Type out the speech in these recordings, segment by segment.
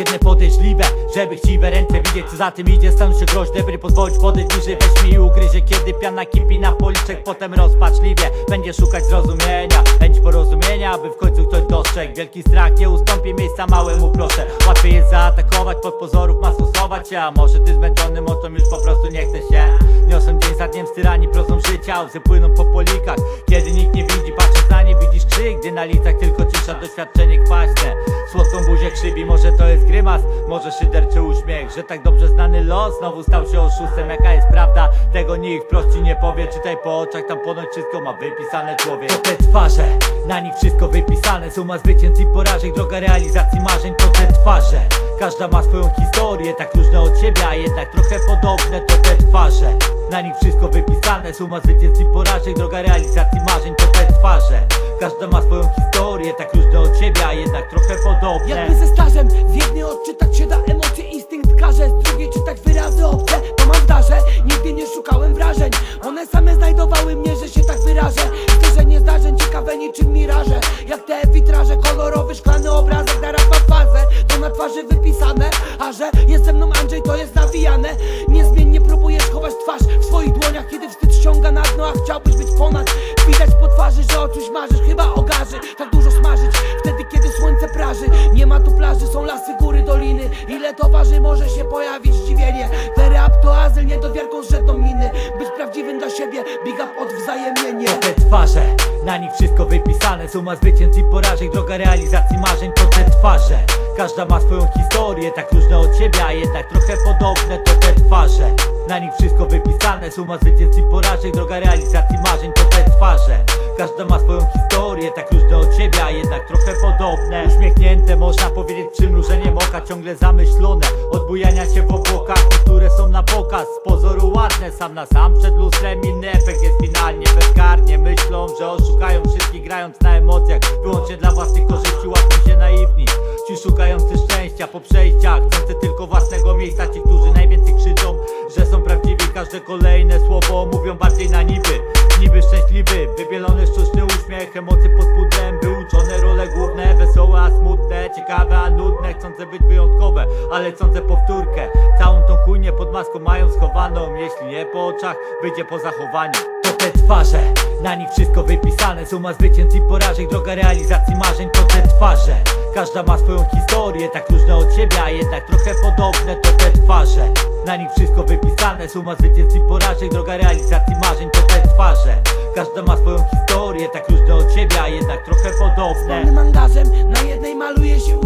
Jedne podejrzliwe, żeby chciwe ręce widzieć Co za tym idzie, staną się groźne, by nie pozwolić podejść bliżej Weź mi i ugryzie, kiedy piana kipi na policzek Potem rozpaczliwie będzie szukać zrozumienia Chęć porozumienia, aby w końcu ktoś dostrzegł. Wielki strach nie ustąpi miejsca małemu proszę. Łatwiej jest zaatakować, pod pozorów ma stosować się A może ty zmęczony mocą już po prostu nie chce się. Niosą dzień za dniem styrani prozą życia Łzy płyną po polikach, kiedy nikt nie widzi Patrząc na nie widzisz krzyk, gdy na licach tylko cisza Doświadczenie kwaśne, słodką buzię krzywi Może to jest grymas, może szyderczy uśmiech Że tak dobrze znany los znowu stał się oszustem. Jaka jest prawda, tego nikt wprost ci nie powie. Czytaj po oczach, tam ponoć wszystko ma wypisane człowiek. To te twarze, na nich wszystko wypisane. Suma zwycięstw i porażek, droga realizacji marzeń To te twarze, każda ma swoją historię Tak różne od siebie, a jednak trochę podobne To te twarze, na nich wszystko wypisane. Suma zwycięstw i porażek, droga realizacji marzeń To te twarze, każda ma swoją historię Tak różne od siebie, a jednak trochę podobne Jakby ze stażem Z jednej odczytać się da emocje, instynkt każe Z drugiej czytać wyrazy obce, to mam w darze Nigdy nie szukałem wrażeń. One same znajdowały mnie, że się tak wyrażę. Zderzenie zdarzeń ciekawe niczym miraże. Jak te witraże, kolorowy szklany obrazek Na raz ma fazę, to na twarzy wypisane A że jest ze mną Andrzej, to jest nawijane. Niezmiennie próbujesz chować twarz w swoich dłoniach Kiedy wstyd ściąga na dno, a chciałbyś być ponad. Widać po twarzy, że o czymś marzysz, chyba o garzy. Tak dużo smażyć, kiedy słońce praży. Nie ma tu plaży, są lasy, góry, doliny. Ile to waży, może się pojawić zdziwienie? Ten rap to azyl, niedowiarką zrzedną miny. Być prawdziwym dla siebie, big up odwzajemnienie To te twarze, na nich wszystko wypisane. Suma zwycięstw i porażek, droga realizacji marzeń To te twarze, każda ma swoją historię Tak różne od siebie, a jednak trochę podobne To te twarze, na nich wszystko wypisane. Suma zwycięstw i porażek, droga realizacji marzeń To te twarze, każda ma swoją historię Tak różne od siebie, a jednak trochę podobne. Uśmiechnięte, można powiedzieć przymrużeniem oka Ciągle zamyślone, od bujania się w obłokach Które są na pokaz, z pozoru ładne Sam na sam przed lustrem, inny efekt jest finalnie Bezkarnie. Myślą, że oszukają wszystkich Grając na emocjach, wyłącznie dla własnych korzyści Łatwo się naiwni, ci szukający szczęścia Po przejściach, chcący tylko własnego miejsca. Ci, którzy najwięcej krzyczą, że są prawdziwi. Każde kolejne słowo mówią bardziej na niby Niby szczęśliwy, wybielony sztuczny uśmiech Emocje pod pudrem, wyuczone role główne Wesołe, a smutne, ciekawe, a nudne Chcące być wyjątkowe, ale chcące powtórkę. Całą tą chujnię pod maską mają schowaną Jeśli nie po oczach, wyjdzie po zachowaniu te twarze, na nich wszystko wypisane Suma zwycięstw i porażek, droga realizacji marzeń To te twarze, każda ma swoją historię Tak różne od siebie, a jednak trochę podobne To te twarze, na nich wszystko wypisane Suma zwycięstw i porażek, droga realizacji marzeń To te twarze, każda ma swoją historię Tak różne od siebie, a jednak trochę podobne. Pełnym angażem Na jednej maluje się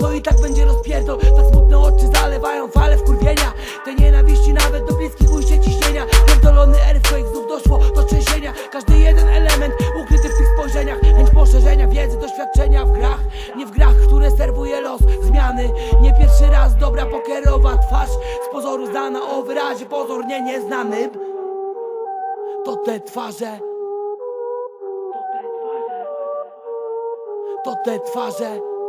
to i tak będzie rozpierdol. Tak smutne oczy zalewają fale wkurwienia. Te nienawiści nawet do bliskich ujście ciśnienia. Pierdolony earthquake znów doszło do trzęsienia. Każdy jeden element ukryty w tych spojrzeniach. Chęć poszerzenia wiedzy, doświadczenia w grach. Nie w grach, które serwuje los. Zmiany. Nie pierwszy raz dobra pokerowa twarz. Z pozoru znana o wyrazie pozornie nieznanym. To te twarze. To te twarze